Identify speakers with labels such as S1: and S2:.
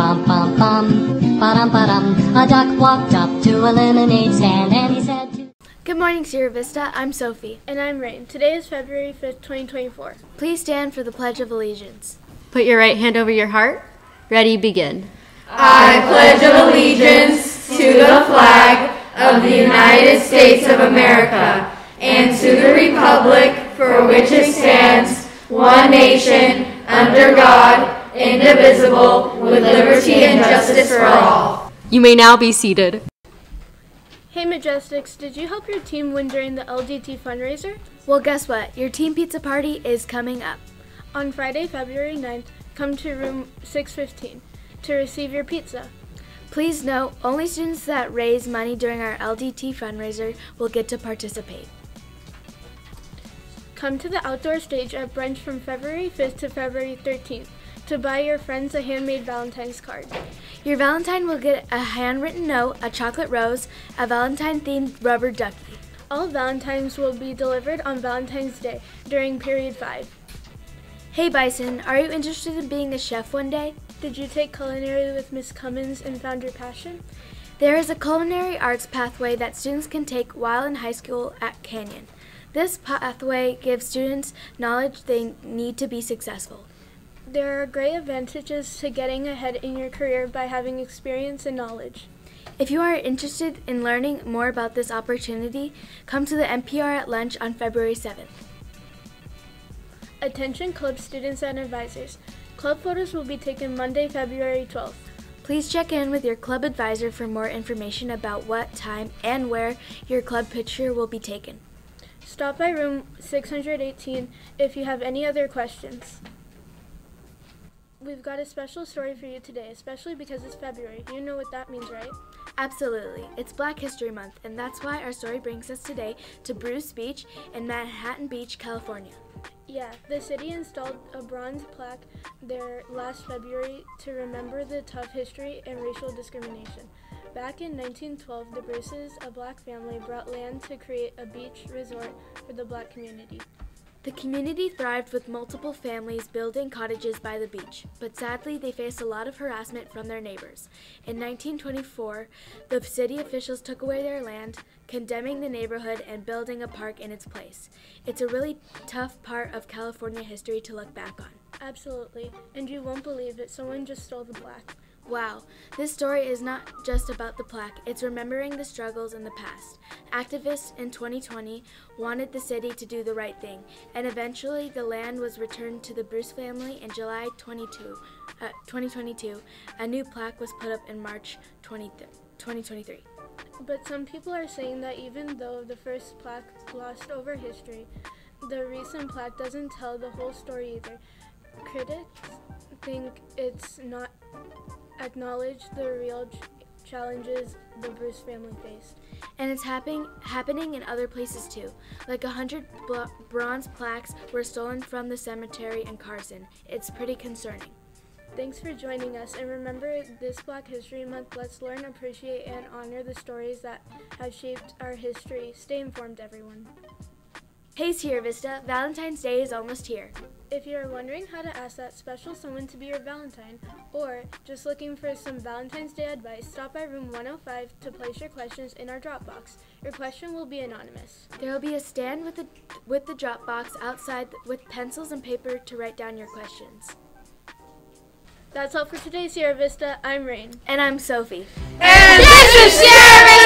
S1: Bum bum bum, ba-dum ba-dum. A duck walked up to a lemonade stand and he said to
S2: Good morning, Sierra Vista. I'm Sophie.
S3: And I'm Rain. Today is February 5th, 2024.
S2: Please stand for the Pledge of Allegiance.
S4: Put your right hand over your heart. Ready, begin.
S5: I pledge allegiance to the flag of the United States of America and to the republic for which it stands, one nation, under God, indivisible, with liberty and justice for all.
S4: You may now be seated.
S3: Hey Majestics, did you help your team win during the LDT fundraiser?
S2: Well, guess what? Your team pizza party is coming up.
S3: On Friday, February 9th, come to room 615 to receive your pizza.
S2: Please note, only students that raise money during our LDT fundraiser will get to participate.
S3: Come to the outdoor stage at brunch from February 5th to February 13th to buy your friends a handmade Valentine's card.
S2: Your Valentine will get a handwritten note, a chocolate rose, a Valentine themed rubber ducky.
S3: All Valentines will be delivered on Valentine's Day during period 5.
S2: Hey Bison, are you interested in being a chef one day?
S3: Did you take culinary with Miss Cummins and found your passion?
S2: There is a culinary arts pathway that students can take while in high school at Canyon. This pathway gives students knowledge they need to be successful.
S3: There are great advantages to getting ahead in your career by having experience and knowledge.
S2: If you are interested in learning more about this opportunity, come to the MPR at lunch on February 7th.
S3: Attention club students and advisors. Club photos will be taken Monday, February 12th.
S2: Please check in with your club advisor for more information about what time and where your club picture will be taken.
S3: Stop by room 618 if you have any other questions. We've got a special story for you today, especially because it's February. You know what that means, right?
S2: Absolutely. It's Black History Month, and that's why our story brings us today to Bruce Beach in Manhattan Beach, California.
S3: Yeah, the city installed a bronze plaque there last February to remember the tough history and racial discrimination. Back in 1912, the Bruces, a black family, brought land to create a beach resort for the black community.
S2: The community thrived with multiple families building cottages by the beach, but sadly they faced a lot of harassment from their neighbors. In 1924, the city officials took away their land, condemning the neighborhood and building a park in its place. It's a really tough part of California history to look back on.
S3: Absolutely, and you won't believe it, someone just stole the plaque.
S2: Wow, this story is not just about the plaque, it's remembering the struggles in the past. Activists in 2020 wanted the city to do the right thing, and eventually the land was returned to the Bruce family in July 22, uh, 2022. A new plaque was put up in March 20, 2023.
S3: But some people are saying that even though the first plaque glossed over history, the recent plaque doesn't tell the whole story either. Critics think it's not acknowledge the real ch- challenges the Bruce family faced.
S2: And it's happening happening in other places too. Like a hundred bl- bronze plaques were stolen from the cemetery in Carson. It's pretty concerning.
S3: Thanks for joining us, and remember this Black History Month, let's learn, appreciate, and honor the stories that have shaped our history. Stay informed, everyone.
S2: Hey Sierra Vista, Valentine's Day is almost here.
S3: If you're wondering how to ask that special someone to be your Valentine, or just looking for some Valentine's Day advice, stop by room 105 to place your questions in our Dropbox. Your question will be anonymous.
S2: There will be a stand with the with the drop box outside with pencils and paper to write down your questions.
S3: That's all for today, Sierra Vista. I'm Rain.
S2: And I'm Sophie.
S5: And this is Sierra Vista